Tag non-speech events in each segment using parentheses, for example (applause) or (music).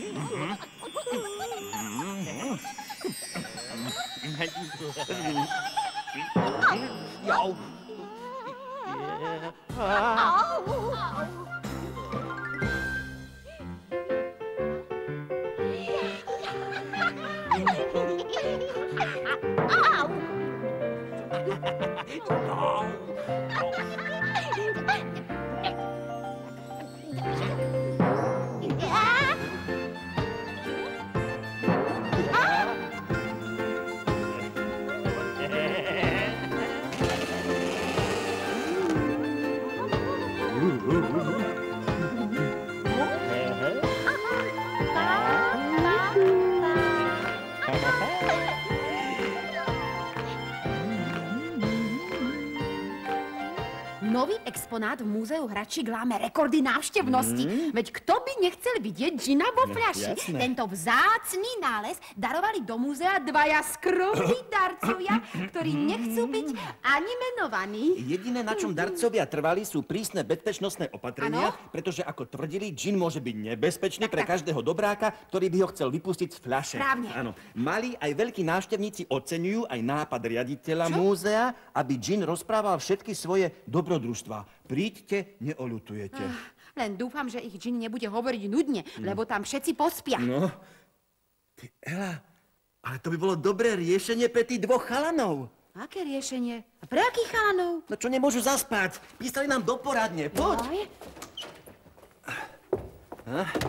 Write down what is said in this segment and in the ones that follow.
Mm-hmm. Exponát v múzeu hračiek láme rekordy návštevnosti. Veď kto by nechcel vidieť džina vo fľaši? jasné. Tento vzácný nález darovali do múzea dvaja skromní (coughs) darcovia, ktorí nechcú byť ani menovaní. Jediné, na čom darcovia trvali, sú prísne bezpečnostné opatrenia, Áno. pretože ako tvrdili, džin môže byť nebezpečný pre každého dobráka, ktorý by ho chcel vypustiť z fľaše. Správne. Áno. Mali aj veľkí návštevníci oceňujú aj nápad riaditeľa múzea, aby džin rozprával všetky svoje dobrodružstvá. Príďte, neolutujete. Len dúfam, že ich džin nebude hovoriť nudne, lebo tam všetci pospia. No, ty Ela, ale to by bolo dobré riešenie pre tých dvoch chalanov. Aké riešenie? A pre akých chalanov? No čo nemôžu zaspať? Písali nám do poradne. Poď. Aj,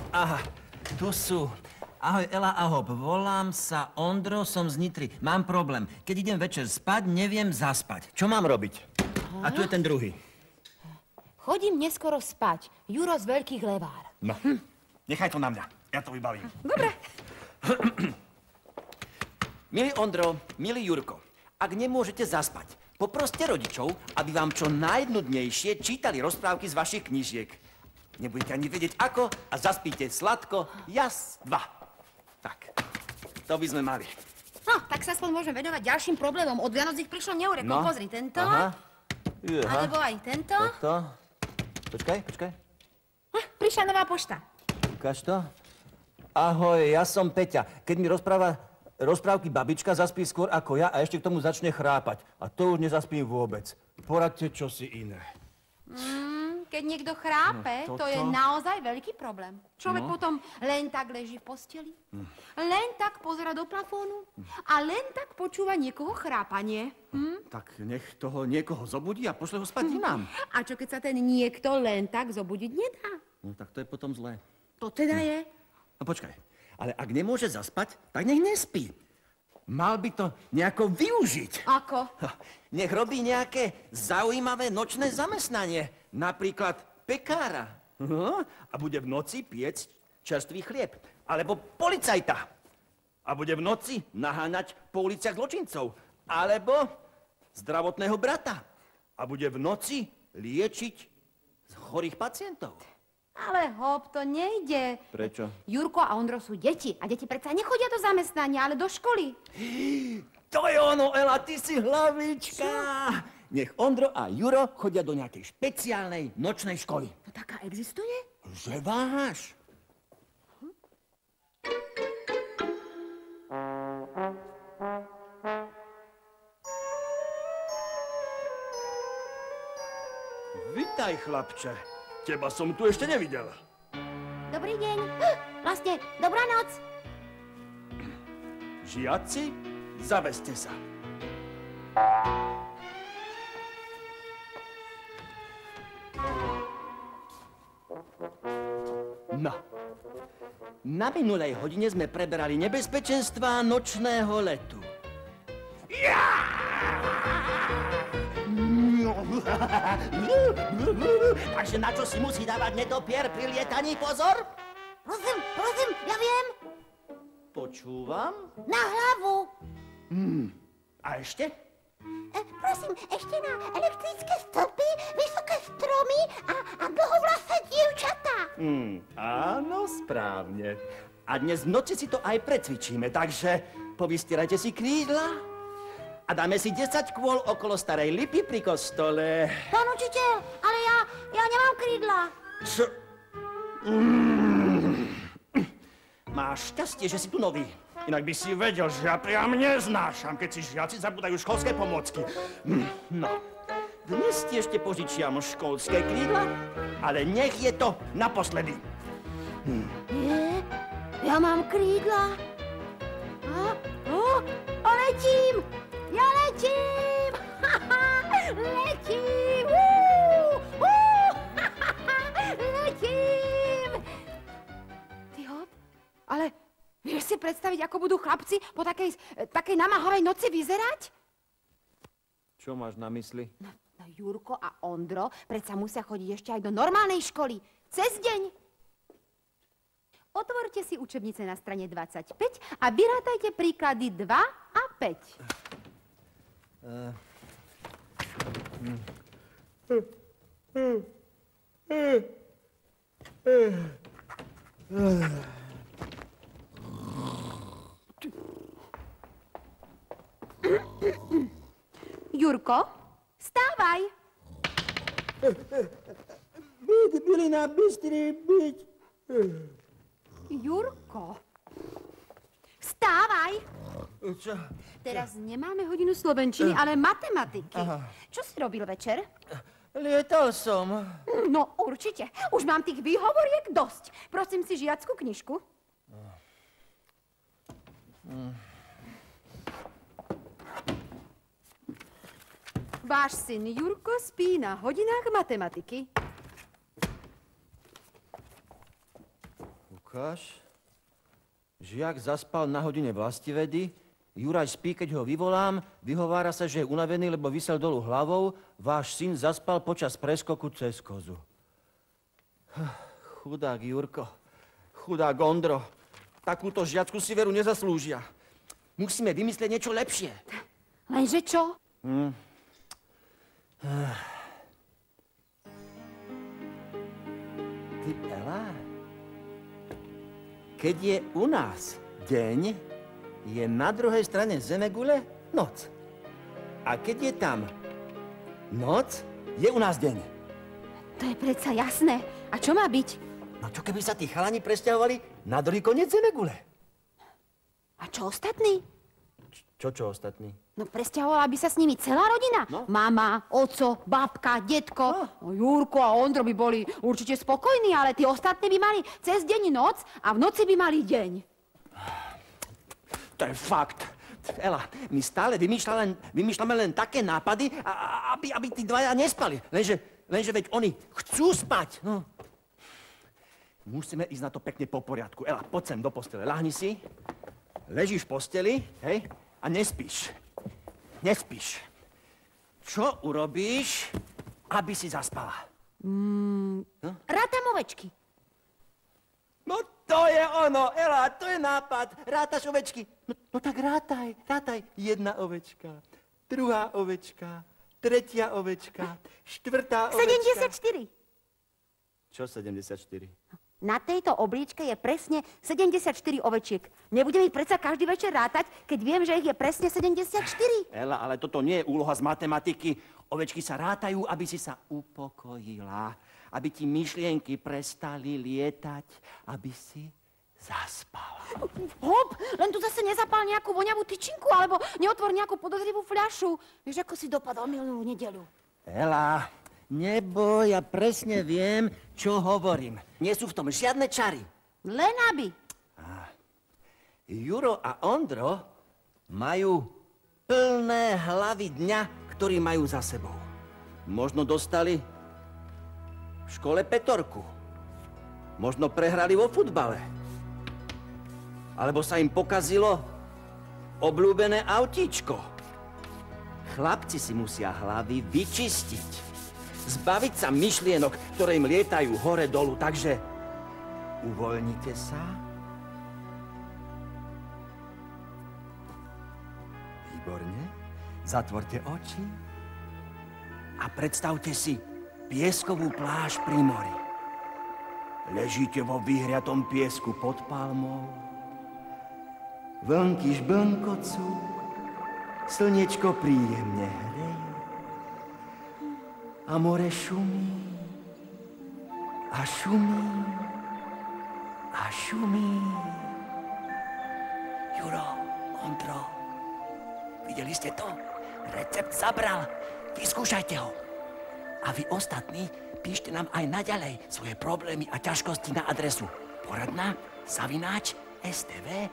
Aha, tu sú. Ahoj, Ela Ahop, volám sa Ondro, som z Nitry. Mám problém. Keď idem večer spať, neviem zaspať. Čo mám robiť? A tu je ten druhý. Chodím neskoro spať. Juro z Veľkých Levár. No, nechaj to na mňa. Ja to vybavím. Dobre. (clears throat) Milý Ondro, milý Jurko, ak nemôžete zaspať, poproste rodičov, aby vám čo najnudnejšie čítali rozprávky z vašich knižiek. Nebudete ani vedieť ako a zaspíte sladko, jas, dva. Tak, to by sme mali. No, tak sa aspoň môžem venovať ďalším problémom. Od Vianoc ich prišlo neurekol. Pozri, tento. No. Aha. Alebo aj tento. To. Počkaj, počkaj. Hm, prišla nová pošta. Ukáž to. Ahoj, ja som Peťa. Keď mi rozpráva rozprávky babička, zaspí skôr ako ja a ešte k tomu začne chrápať. A to už nezaspím vôbec. Poradte čo si iné. Mm, keď niekto chrápe, No, to je naozaj veľký problém. Človek No. potom len tak leží v posteli, Hm. len tak pozera do plafónu a len tak počúva niekoho chrápanie. Hm? Tak nech toho niekoho zobudí a pošle ho spať inám. A čo keď sa ten niekto len tak zobudiť nedá? No tak to je potom zlé. To teda Hm. je. No počkaj, ale ak nemôže zaspať, tak nech nespí. Mal by to nejako využiť. Ako? Nech robí nejaké zaujímavé nočné zamestnanie. Napríklad pekára. Hm? A bude v noci piecť čerstvý chlieb. Alebo policajta. A bude v noci naháňať po uliciach zločincov. Alebo zdravotného brata. A bude v noci liečiť chorých pacientov. Ale hop, to nejde. Prečo? Jurko a Ondro sú deti a deti predsa nechodia do zamestnania, ale do školy. (gasps) To je ono, Ela, ty si hlavička. Nech Ondro a Juro chodia do nejakej špeciálnej nočnej školy. No taká existuje? Že váš? Vitaj, chlapče. Teba som tu ešte nevidel. Dobrý deň. Vlastne, dobrá noc. Žiaci, zaveste sa. No. Na minulej hodine sme preberali nebezpečenstvá nočného letu. (laughs) Takže na čo si musí dávať netopier pri lietaní pozor? Prosím, prosím, ja viem. Počúvam. Na hlavu. A ešte? E, prosím, ešte na elektrické stĺpy, vysoké stromy a, a dlhovlasé dievčatá. Hmm, áno, správne. A dnes v noci si to aj precvičíme, takže povystierajte si krídla a dáme si 10 kôl okolo starej lipy pri kostole. Pán učiteľ, ale ja, ja nemám krídla. Čo? Mm. Máš šťastie, že si tu nový. Inak by si vedel, že ja priam neznášam, keď si žiaci zabúdajú školské pomocky. Hm, No, dnes ti ešte požičiam školské krídla, ale nech je to naposledy. Nie, ja mám krídla. A, o, o, letím! Ja letím! (laughs) letím! Uú, (laughs) uú, letím! Ty hop, ale vieš si predstaviť, ako budú chlapci po takej, takej namahovej noci vyzerať? Čo máš na mysli? No, no Jurko a Ondro predsa musia chodiť ešte aj do normálnej školy. Cez deň. Otvorte si učebnice na strane 25 a vyrátajte príklady 2 a 5. Jurko, stávaj. Byť, bylina, bystrý, byť. Jurko, stávaj. Čo? Teraz nemáme hodinu slovenčiny, ale matematiky. Čo si robil večer? Lietal som. No, určite. Už mám tých výhovoriek dosť. Prosím si žiackú knižku. Váš syn Jurko spí na hodinách matematiky. Lukáš? Žiak zaspal na hodine vlastivedy, Juraj spí, keď ho vyvolám, vyhovára sa, že je unavený, lebo vysel dolu hlavou, váš syn zaspal počas preskoku cez kozu. Chudák Jurko, chudák Ondro, takúto žiacku si veru nezaslúžia. Musíme vymyslieť niečo lepšie. Lenže čo? Ty, Ela, keď je u nás deň, je na druhej strane Zemegule noc. A keď je tam noc, je u nás deň. To je predsa jasné. A čo má byť? No čo keby sa tí chalani presťahovali na druhý koniec Zemegule? A čo ostatní? Čo, čo ostatní? No presťahovala by sa s nimi celá rodina. No. Mama, oco, babka, detko. No, Jurko a Ondro by boli určite spokojní, ale tí ostatní by mali cez deň noc a v noci by mali deň. To je fakt. Ela, my stále vymýšľame len, vymýšľame len také nápady, a, aby, aby tí dvaja nespali. Lenže, lenže veď oni chcú spať. No. Musíme ísť na to pekne po poriadku. Ela, poď sem do postele. Lahni si. Ležíš v posteli, hej, a nespíš. Nespíš. Čo urobíš, aby si zaspala? Rátam ovečky. No to je ono, Ela, to je nápad. Rátaš ovečky. No, no tak rátaj, rátaj. Jedna ovečka, druhá ovečka, tretia ovečka, štvrtá ovečka. 74. Čo 74? Na tejto oblíčke je presne 74 ovečiek. Nebudem ich predsa každý večer rátať, keď viem, že ich je presne 74. Ela, ale toto nie je úloha z matematiky. Ovečky sa rátajú, aby si sa upokojila. Aby ti myšlienky prestali lietať, aby si zaspala. Hop, len tu zase nezapál nejakú voňavú tyčinku, alebo neotvor nejakú podozrivú fľašu. Vieš, ako si dopadol minulú nedeľu. Ela, neboj, ja presne viem, čo hovorím. Nie sú v tom žiadne čary. Len aby. Juro a Ondro majú plné hlavy dňa, ktorý majú za sebou. Možno dostali v škole petorku. Možno prehrali vo futbale. Alebo sa im pokazilo obľúbené autíčko. Chlapci si musia hlavy vyčistiť. Zbaviť sa myšlienok, ktoré im lietajú hore-dolu. Takže uvoľnite sa. Výborne. Zatvorte oči a predstavte si pieskovú pláž pri mori. Ležíte vo vyhriatom piesku pod palmou. Vlnky žblnkocú, slnečko príjemne hreje a more šumí a šumí a šumí. Juro, Ondro, videli ste to? Recept zabral, vyskúšajte ho. A vy ostatní píšte nám aj naďalej svoje problémy a ťažkosti na adresu poradna zavináč stv.sk.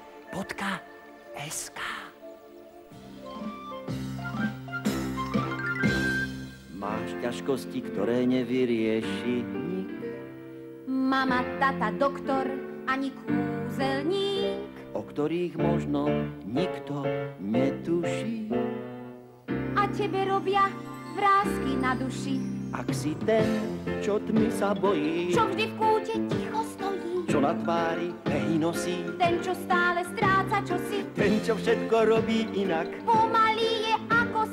ťažkosti, ktoré nevyrieši nik. Mama, tata, doktor, ani kúzelník. o ktorých možno nikto netuší. A tebe robia vrázky na duši. Ak si ten, čo tmy sa bojí, Čo vždy v kúte ticho stojí. čo na tvári pehy nosí, Ten, čo stále stráca čosi. ten, čo všetko robí inak. Pomalý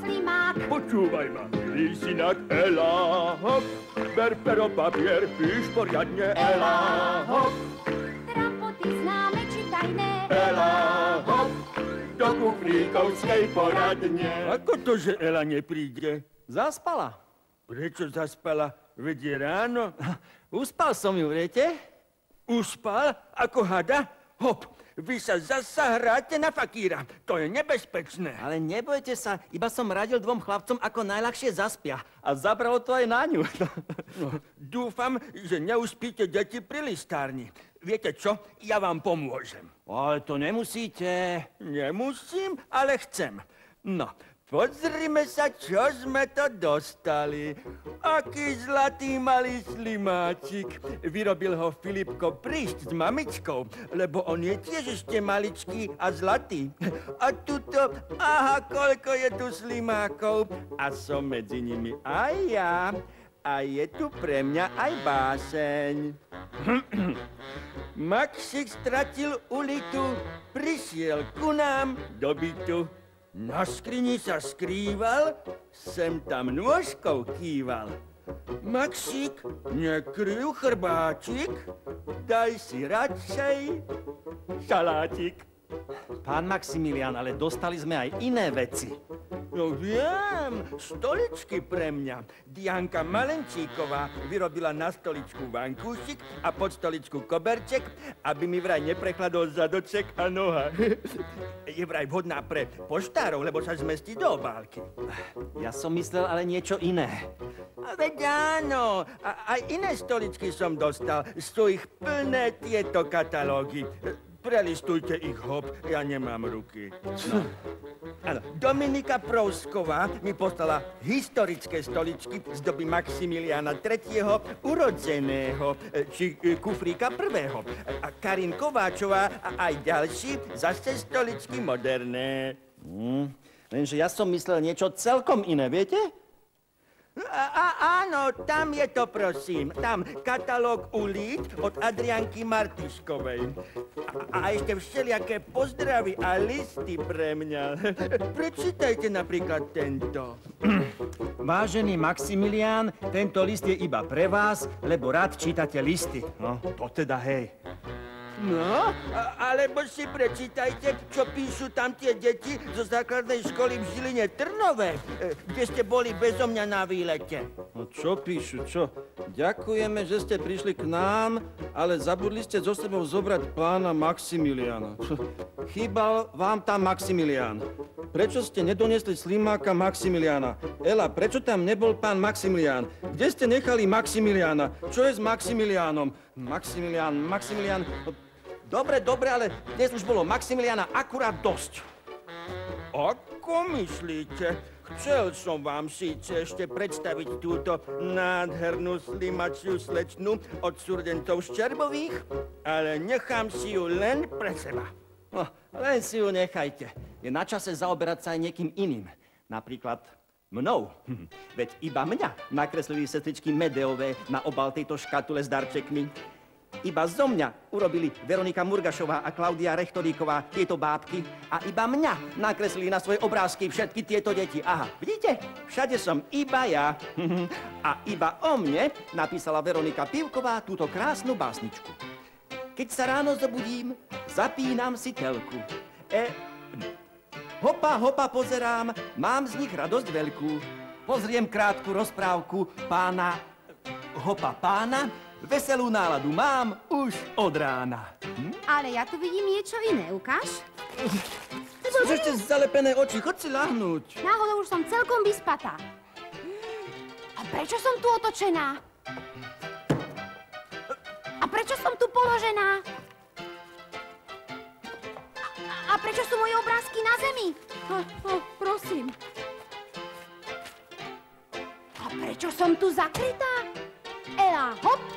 slimák. Počúvaj ma, milý synak Ela, hop, ber pero papier, píš poriadne Ela, hop, Trapoty známe či tajné. Ela, hop, do kufríkovskej poradne. Ako to, že Ela nepríde? Zaspala. Prečo zaspala? Veď je ráno. Uspal som ju, viete? Uspal? Ako hada? Hop, vy sa zasa hráte na fakíra. To je nebezpečné. Ale nebojte sa, iba som radil dvom chlapcom, ako najľahšie zaspia. A zabralo to aj na ňu. (laughs) No, dúfam, že neuspíte deti pri listárni. Viete čo? Ja vám pomôžem. Ale to nemusíte. Nemusím, ale chcem. No, pozrime sa, čo sme to dostali. Aký zlatý malý slimáčik. Vyrobil ho Filipko Príšť s mamičkou, lebo on je tiež ešte maličký a zlatý. A tuto, aha, koľko je tu slimákov. A som medzi nimi aj ja. A je tu pre mňa aj báseň. (clears throat) Maxik stratil ulitu, prišiel ku nám do bytu. Na skrini sa skrýval, sem tam nôžkou kýval. Maxik, nekryj chrbáčik, daj si radšej šalátik. Pán Maximilian, ale dostali sme aj iné veci. No viem, stoličky pre mňa. Dianka Malenčíková vyrobila na stoličku vankúšik a pod stoličku koberček, aby mi vraj neprechladol zadoček a noha. (laughs) Je vraj vhodná pre poštárov, lebo sa zmestí do obálky. Ja som myslel ale niečo iné. A veď áno, a, aj iné stoličky som dostal. Sú ich plné tieto katalógy. Prelistujte ich, hop, ja nemám ruky. No. Áno, Dominika Prousková mi poslala historické stoličky z doby Maximiliana III. urodzeného, e, či e, Kufríka I. A Karin Kováčová a aj ďalší zase stoličky moderné. Hm, lenže ja som myslel niečo celkom iné, viete? A, áno, tam je to, prosím. Tam katalóg ulít od Adrianky Martiškovej. A, a ešte všelijaké pozdravy a listy pre mňa. (laughs) Prečítajte napríklad tento. (clears throat) Vážený Maximilián, tento list je iba pre vás, lebo rád čítate listy. No, to teda hej. No, alebo si prečítajte, čo píšu tam tie deti zo základnej školy v Žiline Trnové, e, kde ste boli bezo mňa na výlete. No čo píšu, čo? Ďakujeme, že ste prišli k nám, ale zabudli ste zo sebou zobrať pána Maximiliana. Chýbal vám tam Maximilián. Prečo ste nedoniesli slimáka Maximiliana? Ela, prečo tam nebol pán Maximilián? Kde ste nechali Maximiliana? Čo je s Maximiliánom? Maximilián, Maximilián... Dobre, dobre, ale dnes už bolo Maximiliana akurát dosť. Ako myslíte? Chcel som vám síce ešte predstaviť túto nádhernú slimačiu slečnu od surdentov Ščerbových, ale nechám si ju len pre seba. No, len si ju nechajte. Je na čase zaoberať sa aj niekým iným. Napríklad mnou. Veď iba mňa nakreslili sestričky Medeové na obal tejto škatule s darčekmi. Iba zo mňa urobili Veronika Murgašová a Klaudia Rechtoríková tieto bábky a iba mňa nakreslili na svoje obrázky všetky tieto deti. Aha, vidíte? Všade som iba ja. (laughs) A iba o mne napísala Veronika Pivková túto krásnu básničku. Keď sa ráno zobudím, zapínam si telku. E, hopa, hopa pozerám, mám z nich radosť veľkú. Pozriem krátku rozprávku pána, hopa pána, veselú náladu mám už od rána. Ale ja tu vidím niečo iné, ukáž? Iba máš ešte zalepené oči? Chod si lahnúť. Náhodou už som celkom vyspatá. A prečo som tu otočená? A prečo som tu položená? A, a prečo sú moje obrázky na zemi? A, a, prosím. A prečo som tu zakrytá? Ela, hop!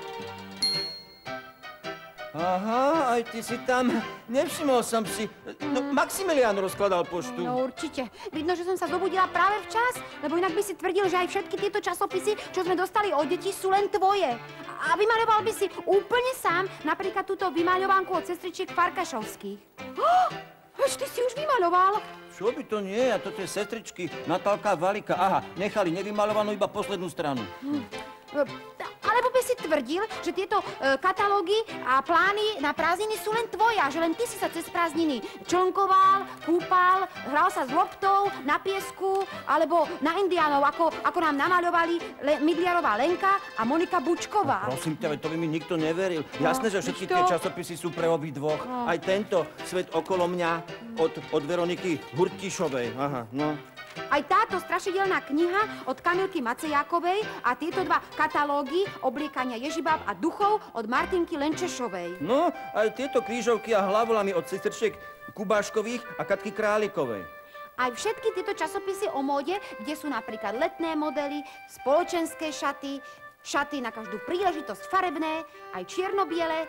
Aha, aj ty si tam. Nevšimol som si. No, Maximilian rozkladal poštu. No určite. Vidno, že som sa zobudila práve včas, lebo inak by si tvrdil, že aj všetky tieto časopisy, čo sme dostali od detí, sú len tvoje. A vymaľoval by si úplne sám napríklad túto vymaľovanku od sestričiek Farkašovských. (gasps) Oh, ty si už vymaľoval. Čo by to nie? A toto je sestričky Natálka Valika. Aha, nechali nevymalovanú iba poslednú stranu. Si tvrdil, že tieto e, katalógy a plány na prázdniny sú len tvoje a že len ty si sa cez prázdniny člnkoval, kúpal, hral sa s loptou na piesku alebo na indiánov, ako, ako nám namaľovali Le, Midliarová Lenka a Monika Bučková. Prosím ťa, to by mi nikto neveril. Jasné, že všetky veď tie to- časopisy sú pre obidvoch. Aj tento, Svet okolo mňa, od, od Veroniky Hurtišovej. Aha, no. Aj táto strašidelná kniha od Kamilky Macejákovej a tieto dva katalógy obliekania Ježibáb a duchov od Martinky Lenčešovej. No, aj tieto krížovky a hlavolami od sestrčiek Kubáškových a Katky Králikovej. Aj všetky tieto časopisy o móde, kde sú napríklad letné modely, spoločenské šaty, šaty na každú príležitosť farebné, aj čierno-biele, e,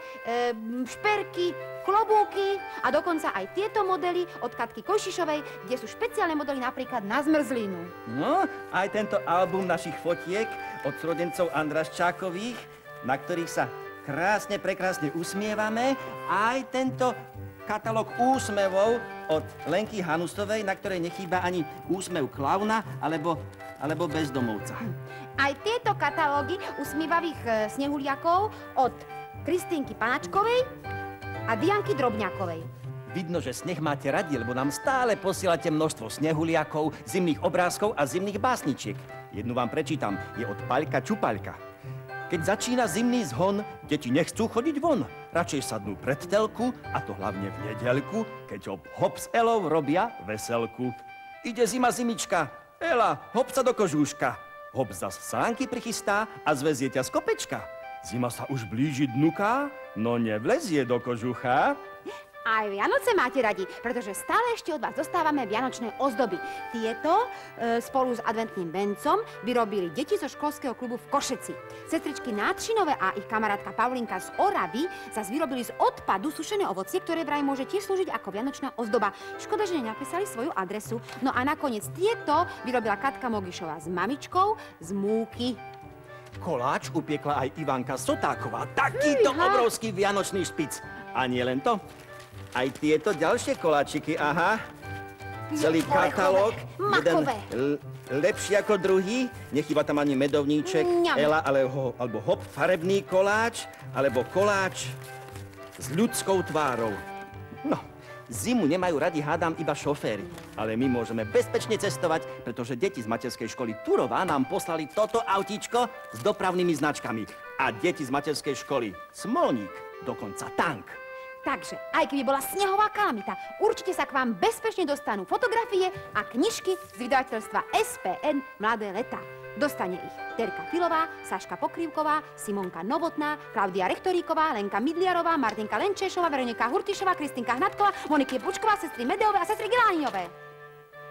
šperky, klobúky a dokonca aj tieto modely od Katky Košišovej, kde sú špeciálne modely napríklad na zmrzlinu. No, aj tento album našich fotiek od súrodencov Andraščákových, na ktorých sa krásne, prekrásne usmievame. Aj tento katalóg úsmevov od Lenky Hanusovej, na ktorej nechýba ani úsmev klauna alebo, alebo bezdomovca. Aj tieto katalógy usmievavých e, snehuliakov od Kristýnky Panačkovej a Dianky Drobňakovej. Vidno, že sneh máte radi, lebo nám stále posielate množstvo snehuliakov, zimných obrázkov a zimných básničiek. Jednu vám prečítam, je od Paľka Čupaľka. Keď začína zimný zhon, deti nechcú chodiť von. Radšej sadnú pred telku, a to hlavne v nedeľku, keď hop hop s Elou robia veselku. Ide zima zimička, Ela, hop sa do kožúška. Hop zas sánky prichystá a zvezie ťa z kopečka. Zima sa už blíži dnuká, no nevlezie do kožucha. Aj Vianoce máte radi, pretože stále ešte od vás dostávame vianočné ozdoby. Tieto e, spolu s adventným vencom vyrobili deti zo školského klubu v Košeci. Sestričky Nátšinové a ich kamarátka Paulinka z Oravy zas vyrobili z odpadu sušené ovocie, ktoré vraj môže tiež slúžiť ako vianočná ozdoba. Škoda, že nenapísali svoju adresu. No a nakoniec tieto vyrobila Katka Mogišová s mamičkou z múky. Koláč upiekla aj Ivanka Sotáková. Takýto obrovský vianočný špic. A nie len to. Aj tieto ďalšie koláčiky, aha. Celý Orechové, katalóg. Jeden lepší ako druhý. Nechýba tam ani medovníček. Ela, alebo, alebo hop, farebný koláč, alebo koláč s ľudskou tvárou. No, zimu nemajú radi, hádam, iba šoféry. Ale my môžeme bezpečne cestovať, pretože deti z materskej školy Turová nám poslali toto autíčko s dopravnými značkami. A deti z materskej školy Smolník dokonca tank. Takže, aj keby bola snehová kalamita, určite sa k vám bezpečne dostanú fotografie a knižky z vydavateľstva SPN Mladé leta. Dostane ich Terka Filová, Saška Pokrývková, Simonka Novotná, Klaudia Rechtoríková, Lenka Midliarová, Martinka Lenčešová, Veronika Hurtišová, Kristinka Hnatková, Moniky Pučková, sestry Medeové a sestry Gilániové.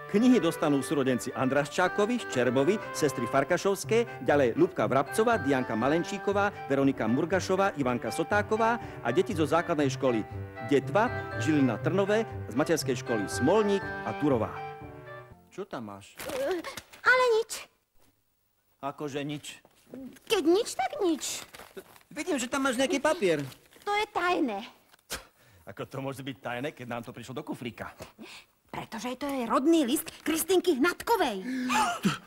Knihy dostanú súrodenci Andraščákovi, Ščerbovi, sestry Farkašovské, ďalej Ľubka Vrabcová, Dianka Malenčíková, Veronika Murgašová, Ivanka Sotáková a deti zo základnej školy Detva, Žilina Trnové, z materskej školy Smolník a Turová. Čo tam máš? Ale nič. Akože nič. Keď nič, tak nič. Vidím, že tam máš nejaký papier. To je tajné. Ako to môže byť tajné, keď nám to prišlo do kufríka? Pretože to je rodný list Kristinky Hnatkovej.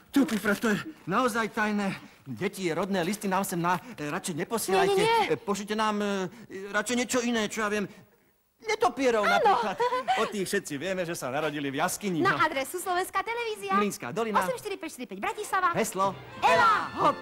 Tu, Pifra, to je naozaj tajné. Deti, rodné listy nám sem na, e, radšej neposielajte. Nie, nie, nie. E, Pošlite nám e, radšej niečo iné, čo ja viem. Netopierov napríklad. O tých všetci vieme, že sa narodili v jaskyni. Na no. adresu Slovenská televízia. Mlynská dolina. 84545 Bratislava. Heslo. Ela, hop.